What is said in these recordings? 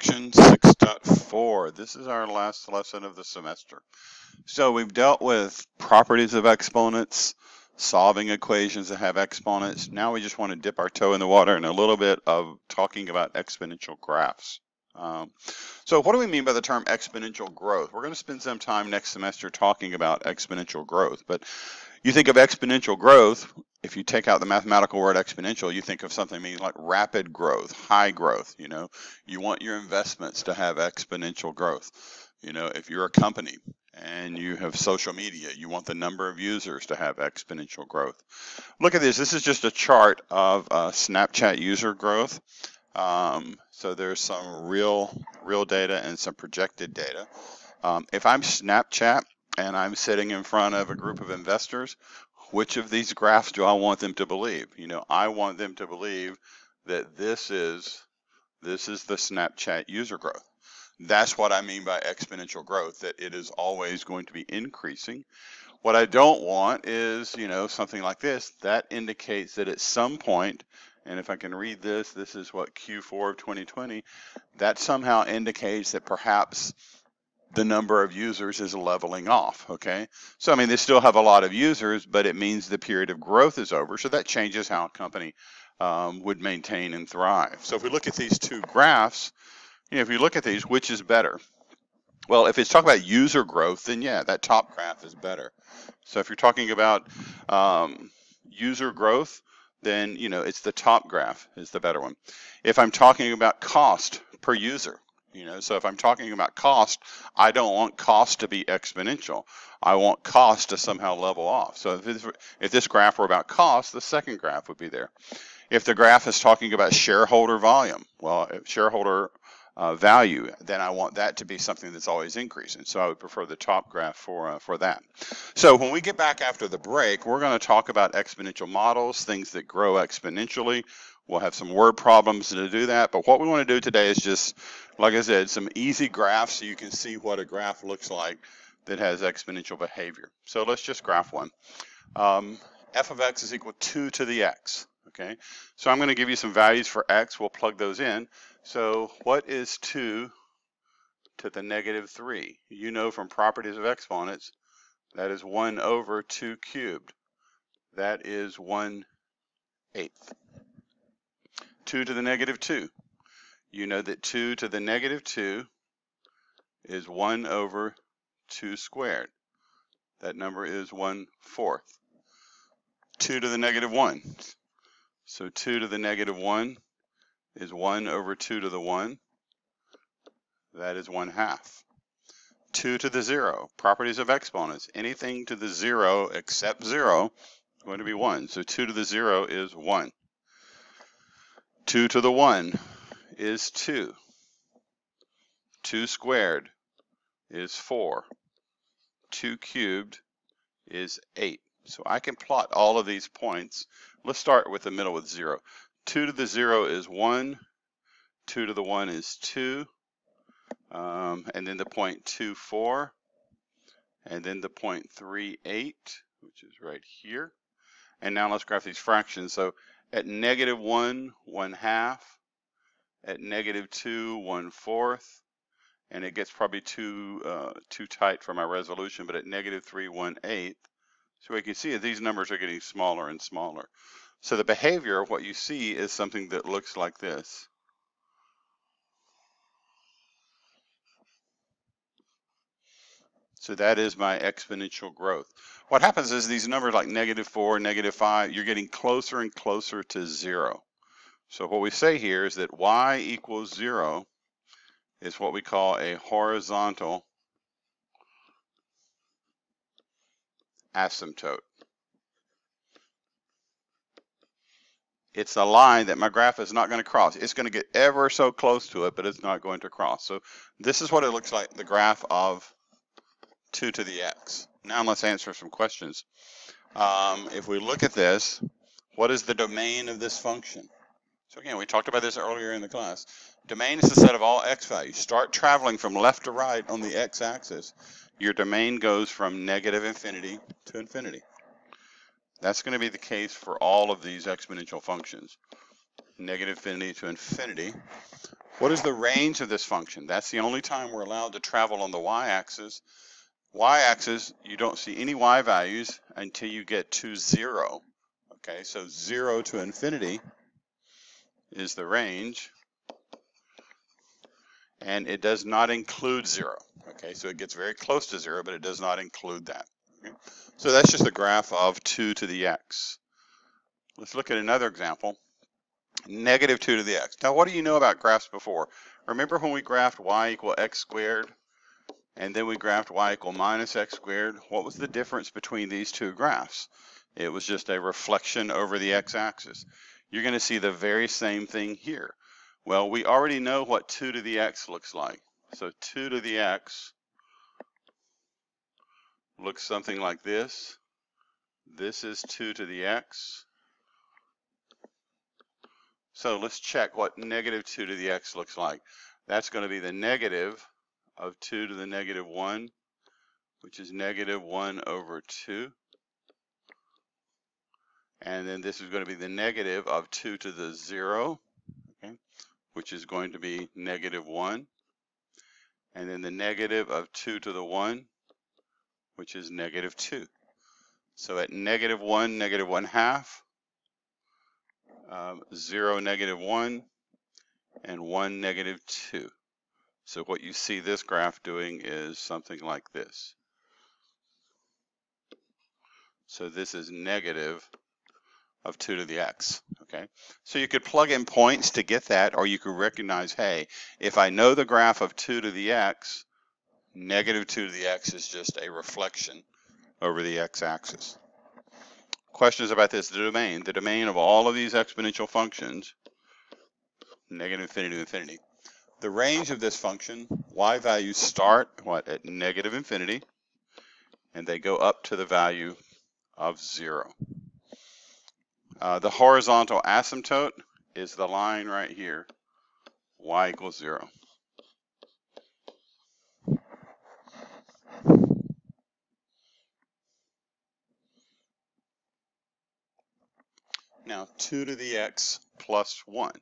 section 6.4. This is our last lesson of the semester. So we've dealt with properties of exponents, solving equations that have exponents. Now we just want to dip our toe in the water and a little bit of talking about exponential graphs. Um, so what do we mean by the term exponential growth? We're going to spend some time next semester talking about exponential growth, but you think of exponential growth, if you take out the mathematical word exponential, you think of something meaning like rapid growth, high growth, you know. You want your investments to have exponential growth. You know, if you're a company and you have social media, you want the number of users to have exponential growth. Look at this. This is just a chart of uh, Snapchat user growth. Um, so there's some real, real data and some projected data. Um, if I'm Snapchat, and I'm sitting in front of a group of investors, which of these graphs do I want them to believe? You know, I want them to believe that this is this is the Snapchat user growth. That's what I mean by exponential growth, that it is always going to be increasing. What I don't want is, you know, something like this. That indicates that at some point, and if I can read this, this is what Q4 of 2020, that somehow indicates that perhaps the number of users is leveling off, okay? So, I mean, they still have a lot of users, but it means the period of growth is over. So that changes how a company um, would maintain and thrive. So if we look at these two graphs, you know, if you look at these, which is better? Well, if it's talking about user growth, then yeah, that top graph is better. So if you're talking about um, user growth, then, you know, it's the top graph is the better one. If I'm talking about cost per user, you know, so if I'm talking about cost, I don't want cost to be exponential. I want cost to somehow level off. So if this, if this graph were about cost, the second graph would be there. If the graph is talking about shareholder volume, well, shareholder uh, value, then I want that to be something that's always increasing. So I would prefer the top graph for uh, for that. So when we get back after the break, we're going to talk about exponential models, things that grow exponentially. We'll have some word problems to do that, but what we want to do today is just, like I said, some easy graphs so you can see what a graph looks like that has exponential behavior. So let's just graph one. Um, f of x is equal 2 to the x, okay? So I'm going to give you some values for x. We'll plug those in. So what is 2 to the negative 3? You know from properties of exponents, that is 1 over 2 cubed. That is 1 eighth. 2 to the negative 2. You know that 2 to the negative 2 is 1 over 2 squared. That number is 1 fourth. 2 to the negative 1. So 2 to the negative 1 is 1 over 2 to the 1. That is 1 half. 2 to the 0. Properties of exponents. Anything to the 0 except 0 is going to be 1. So 2 to the 0 is 1. 2 to the 1 is 2. 2 squared is 4. 2 cubed is 8. So I can plot all of these points. Let's start with the middle with 0. 2 to the 0 is 1. 2 to the 1 is 2. Um, and then the point 2, 4. And then the point 3, 8, which is right here. And now let's graph these fractions. So at negative 1, 1 half. At negative 2, 1 fourth. And it gets probably too, uh, too tight for my resolution, but at negative 3, 1 eighth. So we can see that these numbers are getting smaller and smaller. So the behavior of what you see is something that looks like this. So that is my exponential growth. What happens is these numbers like negative 4, negative 5, you're getting closer and closer to 0. So what we say here is that y equals 0 is what we call a horizontal asymptote. It's a line that my graph is not going to cross. It's going to get ever so close to it, but it's not going to cross. So this is what it looks like, the graph of 2 to the x. Now let's answer some questions. Um, if we look at this, what is the domain of this function? So again, we talked about this earlier in the class. Domain is the set of all x values. Start traveling from left to right on the x-axis. Your domain goes from negative infinity to infinity. That's going to be the case for all of these exponential functions. Negative infinity to infinity. What is the range of this function? That's the only time we're allowed to travel on the y-axis. Y-axis, you don't see any y values until you get to 0. Okay, so 0 to infinity is the range. And it does not include 0. Okay, so it gets very close to 0, but it does not include that. Okay? So that's just a graph of 2 to the x. Let's look at another example negative 2 to the x. Now, what do you know about graphs before? Remember when we graphed y equal x squared, and then we graphed y equal minus x squared? What was the difference between these two graphs? It was just a reflection over the x-axis. You're going to see the very same thing here. Well, we already know what 2 to the x looks like. So 2 to the x looks something like this. This is 2 to the x. So let's check what negative 2 to the x looks like. That's going to be the negative of 2 to the negative 1, which is negative 1 over 2. And then this is going to be the negative of 2 to the 0, okay, which is going to be negative 1. And then the negative of 2 to the 1, which is negative 2. So at negative 1, negative 1 half, um, 0, negative 1, and 1, negative 2. So what you see this graph doing is something like this. So this is negative of 2 to the x, okay? So you could plug in points to get that, or you could recognize, hey, if I know the graph of 2 to the x, negative 2 to the x is just a reflection over the x-axis questions about this, the domain, the domain of all of these exponential functions, negative infinity to infinity. The range of this function, y values start what at negative infinity, and they go up to the value of zero. Uh, the horizontal asymptote is the line right here, y equals zero. Now 2 to the x plus 1.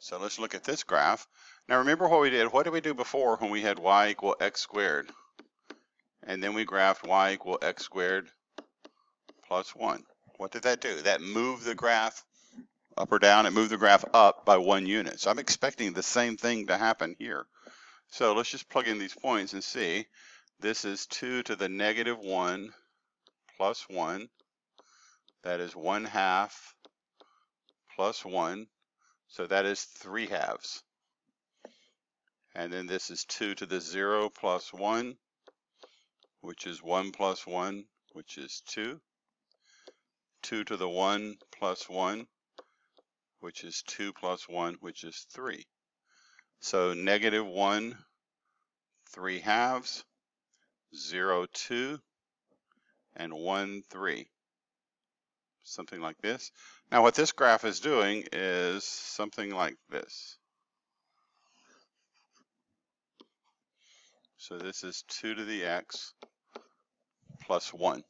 So let's look at this graph. Now remember what we did. What did we do before when we had y equal x squared? And then we graphed y equal x squared plus 1. What did that do? That moved the graph up or down. It moved the graph up by one unit. So I'm expecting the same thing to happen here. So let's just plug in these points and see. This is 2 to the negative 1 plus 1. That is 1 half plus 1. So that is 3 halves. And then this is 2 to the 0 plus 1, which is 1 plus 1, which is 2. 2 to the 1 plus 1, which is 2 plus 1, which is 3. So negative 1, 3 halves, 0, 2, and 1, 3 something like this. Now what this graph is doing is something like this. So this is 2 to the x plus 1.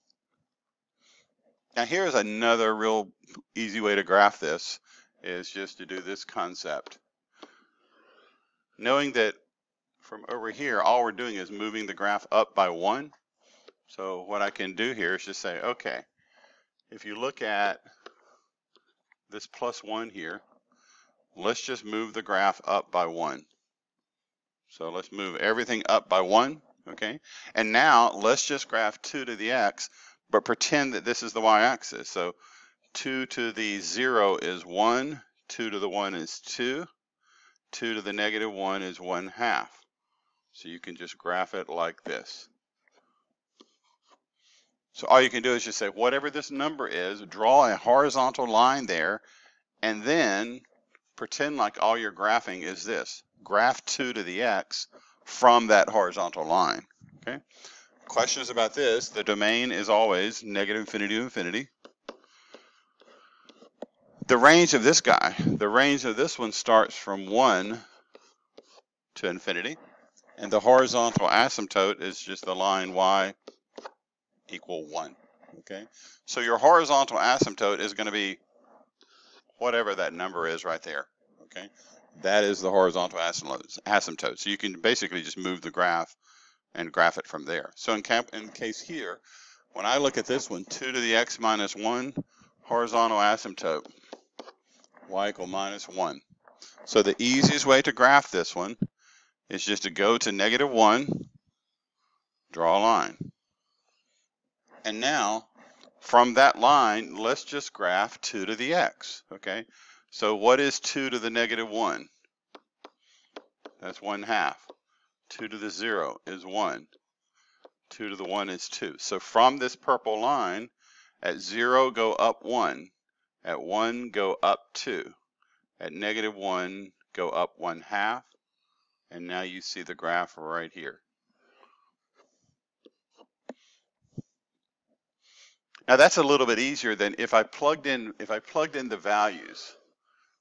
Now here's another real easy way to graph this is just to do this concept. Knowing that from over here, all we're doing is moving the graph up by 1. So what I can do here is just say, okay, if you look at this plus 1 here, let's just move the graph up by 1. So let's move everything up by 1, okay? And now let's just graph 2 to the x, but pretend that this is the y-axis. So 2 to the 0 is 1, 2 to the 1 is 2, 2 to the negative 1 is 1 half. So you can just graph it like this. So all you can do is just say whatever this number is, draw a horizontal line there, and then pretend like all your graphing is this. Graph 2 to the x from that horizontal line. Okay. Questions about this, the domain is always negative infinity to infinity. The range of this guy, the range of this one starts from 1 to infinity, and the horizontal asymptote is just the line y equal 1. Okay, so your horizontal asymptote is going to be whatever that number is right there. Okay, that is the horizontal asymptote. So you can basically just move the graph and graph it from there. So in, in case here, when I look at this one, 2 to the x minus 1, horizontal asymptote, y equal minus 1. So the easiest way to graph this one is just to go to negative 1, draw a line. And now, from that line, let's just graph 2 to the x, okay? So what is 2 to the negative 1? That's 1 half. 2 to the 0 is 1. 2 to the 1 is 2. So from this purple line, at 0 go up 1. At 1 go up 2. At negative 1 go up 1 half. And now you see the graph right here. Now that's a little bit easier than if I plugged in if I plugged in the values.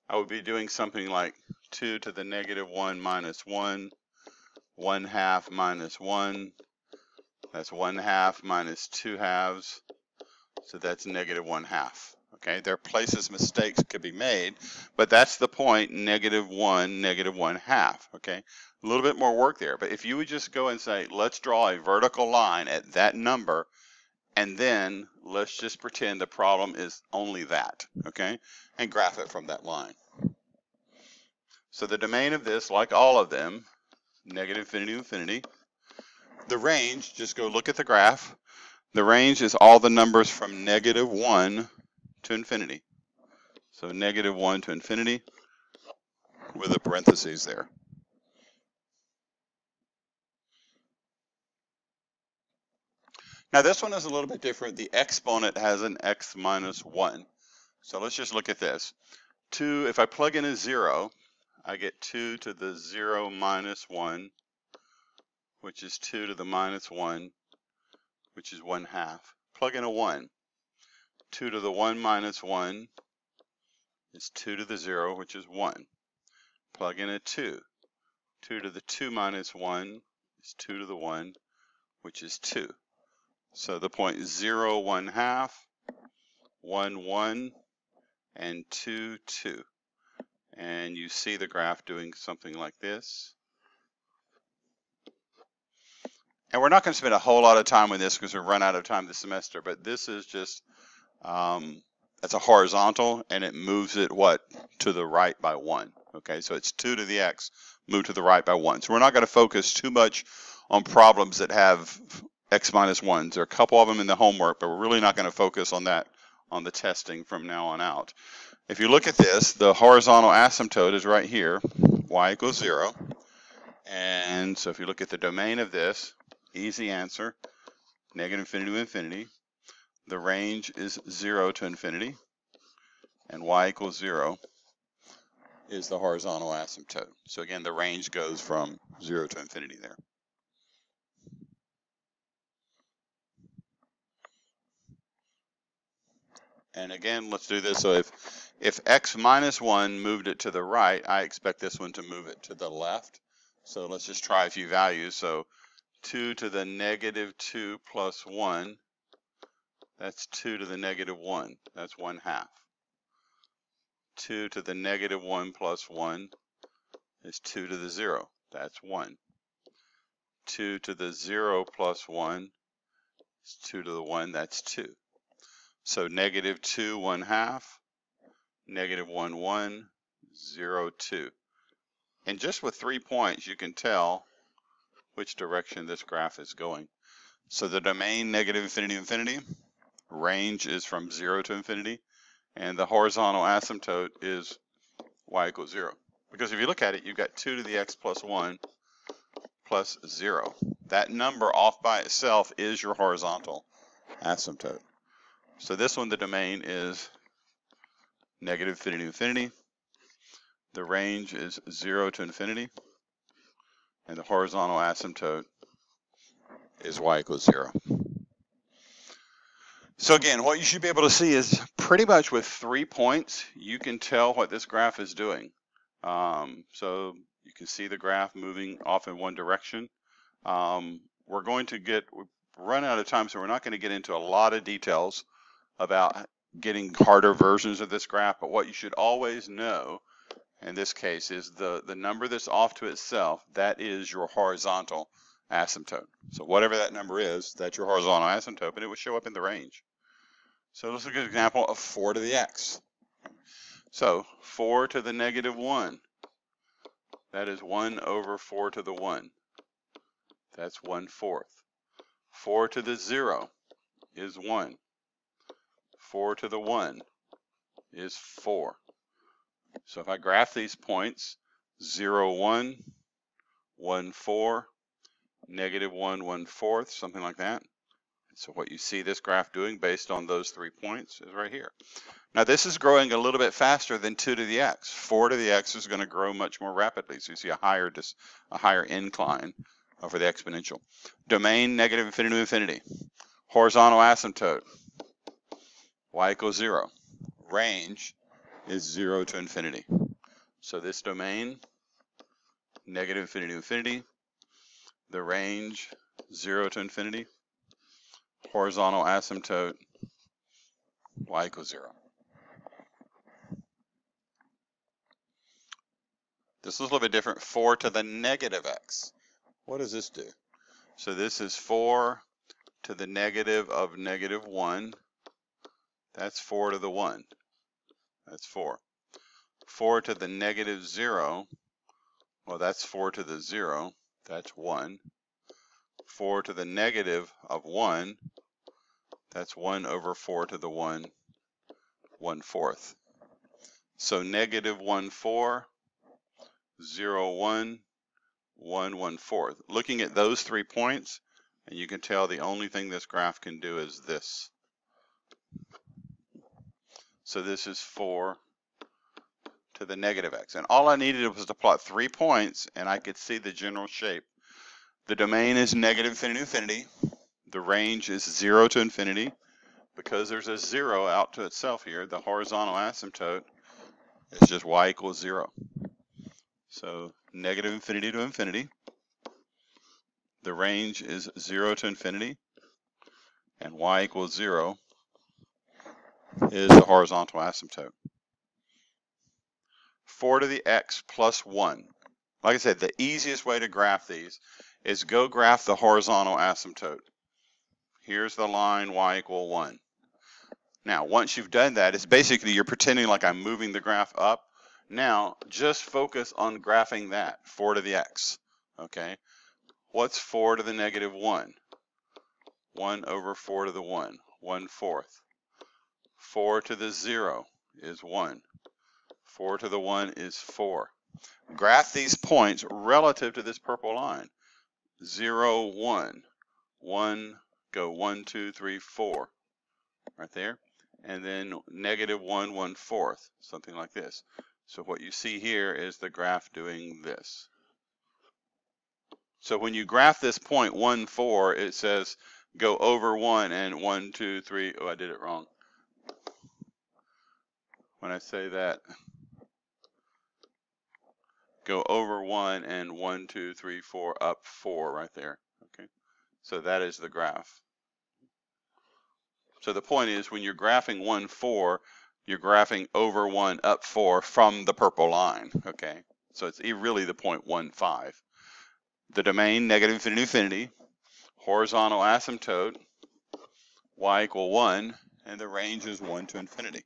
I would be doing something like 2 to the negative 1 minus 1, 1 half minus 1. That's 1 half minus 2 halves. So that's negative 1 half. Okay, there are places mistakes could be made, but that's the point, negative 1, negative 1 half. Okay, a little bit more work there. But if you would just go and say, let's draw a vertical line at that number, and then let's just pretend the problem is only that, okay? And graph it from that line. So the domain of this, like all of them, negative infinity to infinity. The range, just go look at the graph. The range is all the numbers from negative 1 to infinity. So negative 1 to infinity with a parentheses there. Now this one is a little bit different. The exponent has an x minus 1. So let's just look at this. 2, if I plug in a 0, I get 2 to the 0 minus 1, which is 2 to the minus 1, which is 1 half. Plug in a 1. 2 to the 1 minus 1 is 2 to the 0, which is 1. Plug in a 2. 2 to the 2 minus 1 is 2 to the 1, which is 2. So the point 0, 1 half, 1, 1, and 2, 2. And you see the graph doing something like this. And we're not going to spend a whole lot of time with this because we've run out of time this semester, but this is just, um, that's a horizontal and it moves it, what, to the right by 1. Okay, so it's 2 to the x, moved to the right by 1. So we're not going to focus too much on problems that have x minus 1s. There are a couple of them in the homework, but we're really not going to focus on that on the testing from now on out. If you look at this, the horizontal asymptote is right here, y equals 0. And so if you look at the domain of this, easy answer, negative infinity to infinity. The range is 0 to infinity, and y equals 0 is the horizontal asymptote. So again, the range goes from 0 to infinity there. And again, let's do this. So if, if x minus 1 moved it to the right, I expect this one to move it to the left. So let's just try a few values. So 2 to the negative 2 plus 1, that's 2 to the negative 1. That's 1 half. 2 to the negative 1 plus 1 is 2 to the 0. That's 1. 2 to the 0 plus 1 is 2 to the 1. That's 2. So negative 2, 1 half, negative 1, 1, 0, 2. And just with three points, you can tell which direction this graph is going. So the domain negative infinity infinity, range is from 0 to infinity, and the horizontal asymptote is y equals 0. Because if you look at it, you've got 2 to the x plus 1 plus 0. That number off by itself is your horizontal asymptote. So this one, the domain is negative infinity to infinity. The range is 0 to infinity. And the horizontal asymptote is y equals 0. So again, what you should be able to see is pretty much with three points, you can tell what this graph is doing. Um, so you can see the graph moving off in one direction. Um, we're going to get, run out of time, so we're not going to get into a lot of details about getting harder versions of this graph, but what you should always know in this case is the, the number that's off to itself, that is your horizontal asymptote. So whatever that number is, that's your horizontal asymptote, and it would show up in the range. So let's look at an example of 4 to the x. So 4 to the negative 1, that is 1 over 4 to the 1. That's 1 fourth. 4 to the 0 is 1. 4 to the 1 is 4. So if I graph these points, 0, 1, 1, 4, negative 1, 1 fourth, something like that. So what you see this graph doing based on those three points is right here. Now this is growing a little bit faster than 2 to the x. 4 to the x is going to grow much more rapidly. So you see a higher, a higher incline over the exponential. Domain, negative infinity to infinity. Horizontal asymptote, y equals 0. Range is 0 to infinity. So this domain, negative infinity to infinity. The range, 0 to infinity. Horizontal asymptote, y equals 0. This is a little bit different. 4 to the negative x. What does this do? So this is 4 to the negative of negative 1. That's 4 to the 1. That's 4. 4 to the negative 0. Well, that's 4 to the 0. That's 1. 4 to the negative of 1. That's 1 over 4 to the 1, 1 fourth. So negative 1 4, 0 1, 1 1 fourth. Looking at those three points, and you can tell the only thing this graph can do is this. So this is 4 to the negative x. And all I needed was to plot three points, and I could see the general shape. The domain is negative infinity to infinity. The range is 0 to infinity. Because there's a 0 out to itself here, the horizontal asymptote is just y equals 0. So negative infinity to infinity. The range is 0 to infinity. And y equals 0 is the horizontal asymptote. 4 to the x plus 1. Like I said, the easiest way to graph these is go graph the horizontal asymptote. Here's the line y equal 1. Now, once you've done that, it's basically you're pretending like I'm moving the graph up now, just focus on graphing that, 4 to the x, okay? What's 4 to the negative 1? 1 over 4 to the 1, 1 fourth. 4 to the 0 is 1. 4 to the 1 is 4. Graph these points relative to this purple line. 0, 1. 1, go 1, 2, 3, 4. Right there. And then negative 1, 1 fourth, something like this. So what you see here is the graph doing this. So when you graph this point 1, 4, it says go over 1 and 1, 2, 3. Oh, I did it wrong. When I say that, go over 1 and 1, 2, 3, 4, up 4 right there. Okay, So that is the graph. So the point is when you're graphing 1, 4, you're graphing over 1 up 4 from the purple line, okay? So it's really the 0.15. The domain, negative infinity infinity, horizontal asymptote, y equal 1, and the range is 1 to infinity.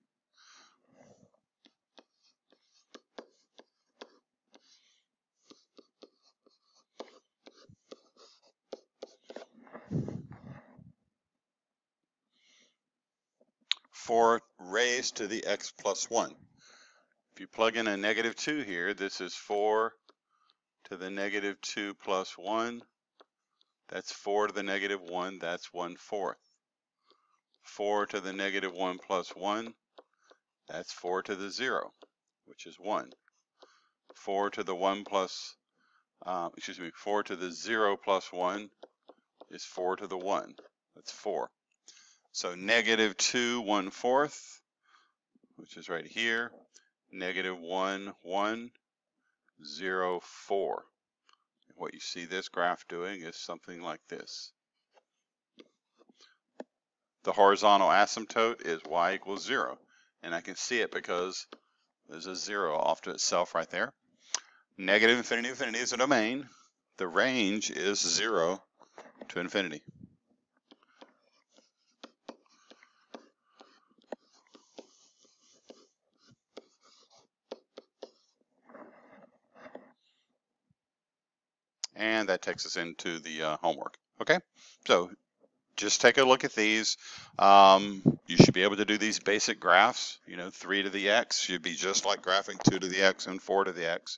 Four raised to the x plus 1. If you plug in a negative 2 here, this is 4 to the negative 2 plus 1. That's 4 to the negative 1. That's 1 fourth. 4 to the negative 1 plus 1. That's 4 to the 0, which is 1. 4 to the 1 plus, uh, excuse me, 4 to the 0 plus 1 is 4 to the 1. That's 4. So negative 2, 1 fourth, which is right here, negative 1, 1, 0, 4. And what you see this graph doing is something like this. The horizontal asymptote is y equals 0. And I can see it because There's a zero off to itself right there. Negative infinity, infinity is a domain. The range is zero to infinity. And that takes us into the uh, homework. Okay, so just take a look at these. Um, you should be able to do these basic graphs. You know, 3 to the x should be just like graphing 2 to the x and 4 to the x.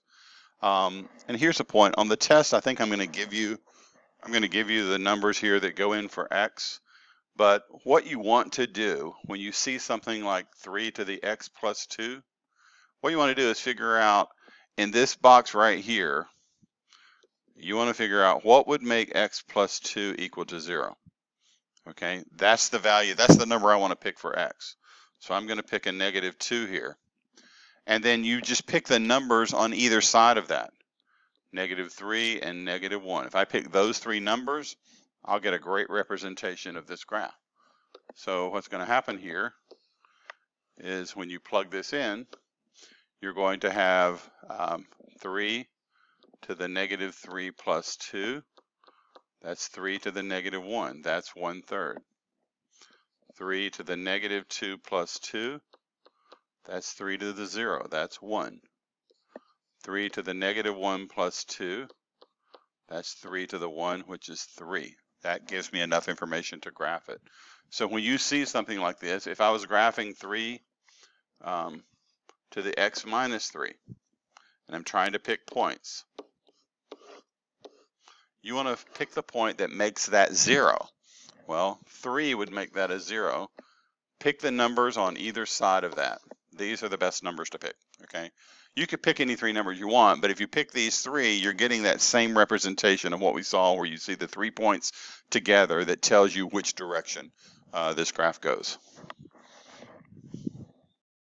Um, and here's the point. On the test, I think I'm going to give you I'm going to give you the numbers here that go in for x. But what you want to do when you see something like 3 to the x plus 2, what you want to do is figure out in this box right here, you want to figure out what would make x plus 2 equal to 0. Okay, that's the value, that's the number I want to pick for x. So I'm going to pick a negative 2 here. And then you just pick the numbers on either side of that, negative 3 and negative 1. If I pick those three numbers, I'll get a great representation of this graph. So what's going to happen here is when you plug this in, you're going to have um, 3 to the negative 3 plus 2 that's 3 to the negative 1. That's 1 third. 3 to the negative 2 plus 2. That's 3 to the 0. That's 1. 3 to the negative 1 plus 2. That's 3 to the 1, which is 3. That gives me enough information to graph it. So when you see something like this, if I was graphing 3 um, to the x minus 3, and I'm trying to pick points, you want to pick the point that makes that zero. Well, three would make that a zero. Pick the numbers on either side of that. These are the best numbers to pick, okay? You could pick any three numbers you want, but if you pick these three, you're getting that same representation of what we saw where you see the three points together that tells you which direction uh, this graph goes.